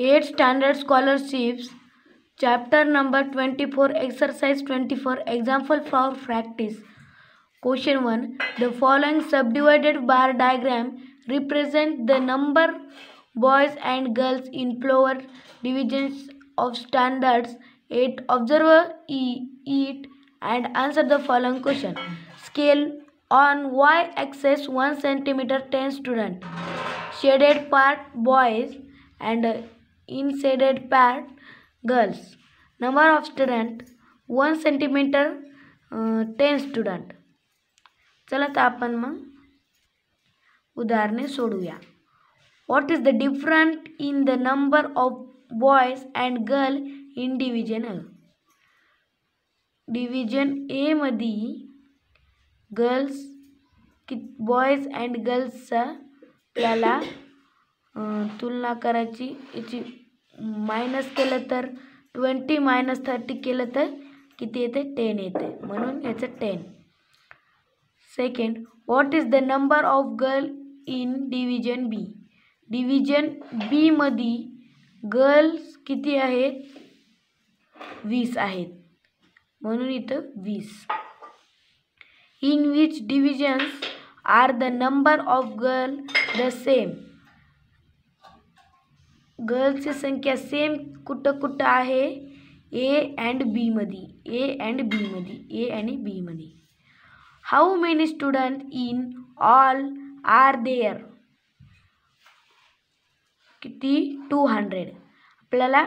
8 standard scholarships chapter number 24 exercise 24 example for practice. Question 1 the following subdivided bar diagram represent the number boys and girls in flower divisions of standards. 8 observe it and answer the following question. Scale on y axis 1 centimeter 10 student. Shaded part boys and unshaded shaded girls. girls number of student 1 centimeter ten student. चला तर आपण मग उदाहरणे सोडूया. What is the different in the number of boys and girl in division A division एमध्ये girls कि boys and गर्ल्सचा आपल्याला तुलना करायची. याची मायनस केलं तर ट्वेंटी मायनस थर्टी केलं तर किती येते? टेन येते. म्हणून याचं ten second what is the number of girl in division B division बीमध्ये गर्ल्स किती आहेत? वीस आहेत. म्हणून इथं वीस. In which divisions are the number of girl the same गर्ल्सची संख्या सेम कुठं कुठं आहे? ए अँड बीमध्ये ए अँड बीमध्ये ए आणि बीमध्ये how many student in all are there किती? टू हंड्रेड आपल्याला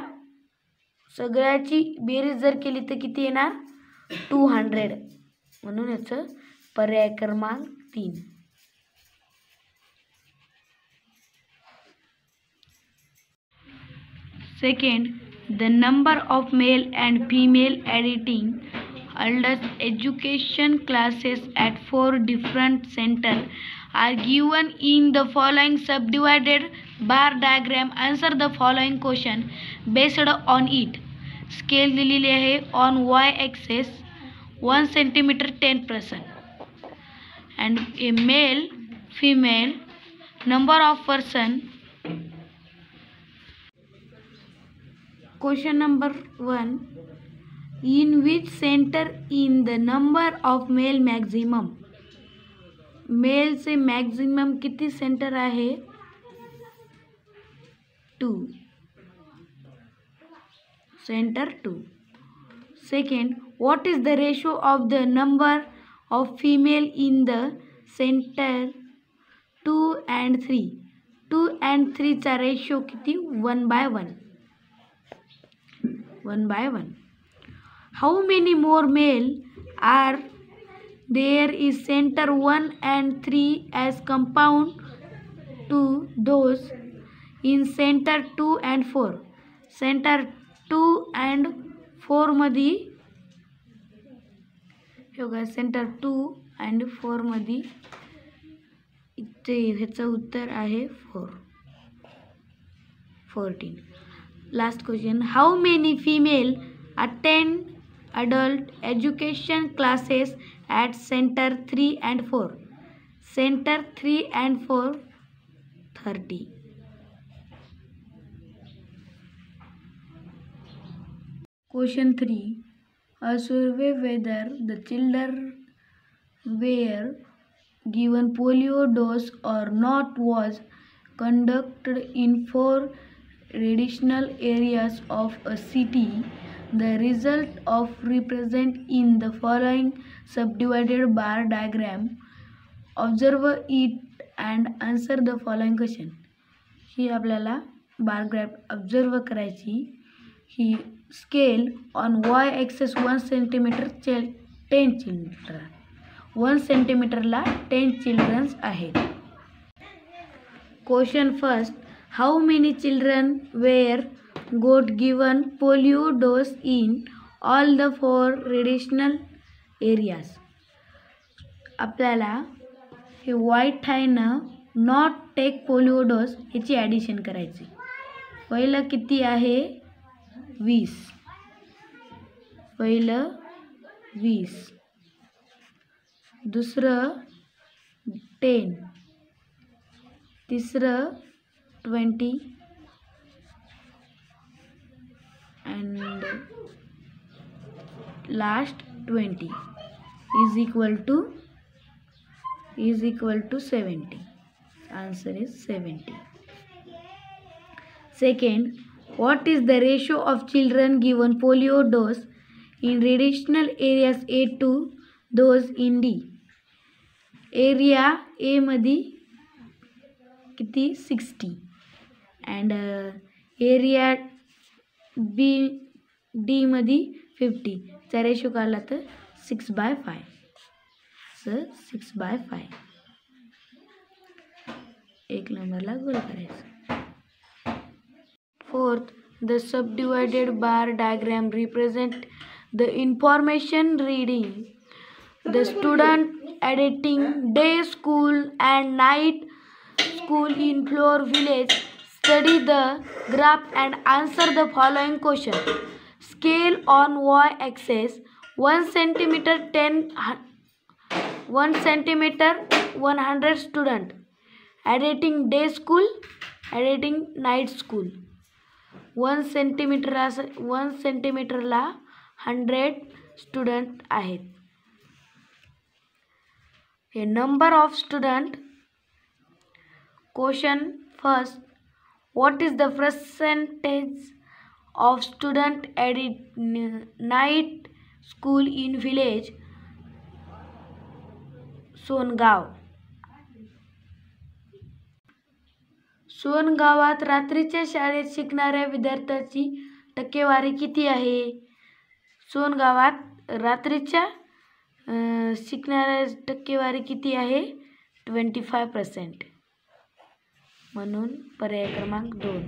सगळ्याची बेरीज जर केली तर किती येणार? टू हंड्रेड म्हणून याचं पर्याय क्रमांक तीन. Second, the number of male and female editing adult education classes at four different centers are given in the following subdivided bar diagram. Answer the following question based on it. Scale दिलेली आहे on y axis 1 centimeter 10 percent and a male female number of person Question number 1 In which center in the number of male maximum? मेलचे maximum किती centre आहे? Two centre two second what is the ratio of the number of female in the centre two and three two and थ्रीचा ratio किती? One by one one by one. How many more male are there is center 1 and 3 as compound to those in center 2 and 4. Center 2 and 4 मध्ये बघा centre two and फोरमध्ये इथे ह्याचं उत्तर आहे four fourteen Last question How many female attend adult education classes at Center 3 and 4? Center 3 and 4 30. Question 3 A survey whether the children were given polio dose or not was conducted in four traditional areas of a city, the result of represent in the following subdivided bar diagram. Observe it and answer the following question. ही आपल्याला bar graph observe करायची ही scale on Y axis one centimetre चेल ten children one सेंटीमीटरला ten children's आहेत question first how many children were got given polio dose in all the four residential areas आपल्याला हे white आहे ना not take polio dose ह्याची addition करायची. पहिलं किती आहे? वीस. पहिलं वीस. दुसरं टेन तिसरं twenty and last 20 is equal to is equal to 70 answer is 70 second what is the ratio of children given polio dose in residential areas a to those in d area A मध्ये किती sixty and area B D डीमध्ये fifty चा ratio तर six by five sir six by five एक नंबरला गोल करायचं fourth the subdivided bar diagram represent the information regarding the student attending day school and night school in Floor village. Study the graph and answer the following question. Scale on y-axis 1 centimeter 10 1 centimeter 100 student. Editing day school, editing night school. 1 centimetre असं one सेंटीमीटरला hundred student आहेत a number of student question first What is the percentage of student at night school in village? Songaon. सोनगावात रात्रीच्या शाळेत शिकणाऱ्या विद्यार्थ्याची टक्केवारी किती आहे? सोनगावात रात्रीच्या शिकणाऱ्या टक्केवारी किती आहे? ट्वेंटी फाय पर्सेंट म्हणून पर्याय क्रमांक दोन.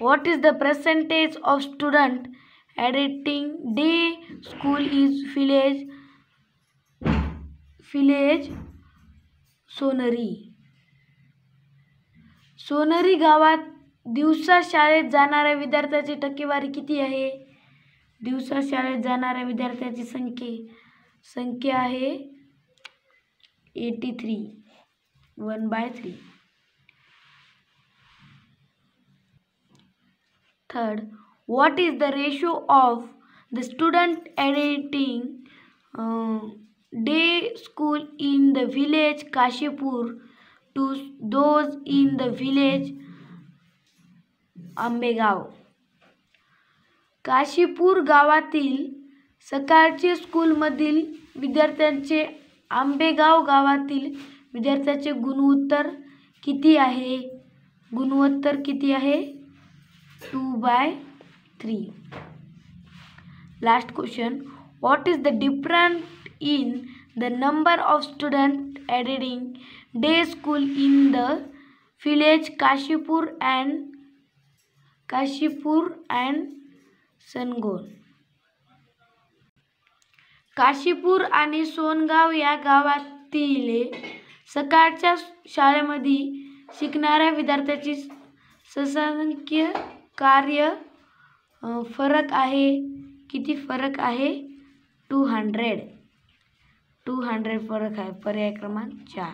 What is the percentage of student attending day school is village village Sonari? Sonari गावात दिवसा शाळेत जाणाऱ्या विद्यार्थ्याची टक्केवारी किती आहे? दिवसा शाळेत जाणाऱ्या विद्यार्थ्याची संख्ये संख्या आहे eighty three one by three. Third what is the ratio of the student attending day school in the village Kashipur to those in the village Ambegaon Kashipur गावातील सकाळचे स्कूलमधील विद्यार्थ्यांचे आंबेगाव गावातील विद्यार्थ्याचे गुणोत्तर किती आहे? गुणोत्तर किती आहे? Two by three last question what is the different in the number of student attending day school in the village Kashipur and Kashipur and Songaon Kashipur आणि सोनगाव या गावातील सकाळच्या शाळेमध्ये शिकणाऱ्या विद्यार्थ्याची ससंख्य कार्य फरक आहे. किती फरक आहे? Two hundred. टू हंड्रेड फरक आहे. पर्याय क्रमांक चार.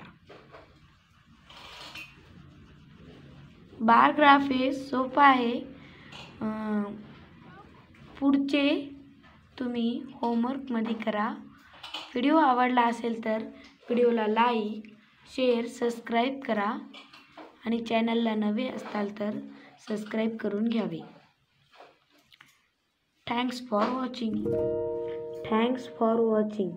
बार ग्राफ हे सोपा आहे. पुढचे तुम्ही होमवर्कमध्ये करा. व्हिडिओ आवडला असेल तर व्हिडिओला लाईक शेअर सबस्क्राईब करा आणि चॅनलला नवे असताल तर सबस्क्राईब करून घ्यावे. Thanks for watching. Thanks for watching.